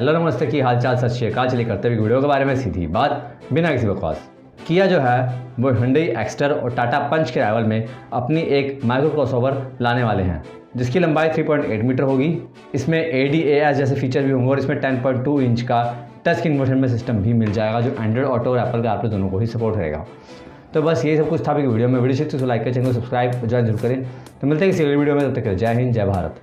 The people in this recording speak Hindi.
हेलो नमस्ते, की हालचाल? सत श्रीकाल चलिए करते हुए वीडियो के बारे में सीधी बात। बिना किसी बकवास। किया जो है, वो हिंडई एक्स्टर और टाटा पंच के राइवल में अपनी एक माइक्रो क्रॉसओवर लाने वाले हैं, जिसकी लंबाई 3.8 मीटर होगी। इसमें ए डी ए एस जैसे फीचर भी होंगे और इसमें 10.2 इंच का टच स्क्रीन मोशन में सिस्टम भी मिल जाएगा, जो एंड्रॉइड ऑटो और एप्पल कार दोनों को ही सपोर्ट रहेगा तो बस यही सब कुछ था वीडियो में। वीडियो से लाइक तो करें, चैनल को सब्सक्राइब ज्वाइन ज़रूर करें। तो मिलते हैं किसी वीडियो में, तब तक जय हिंद, जय भारत।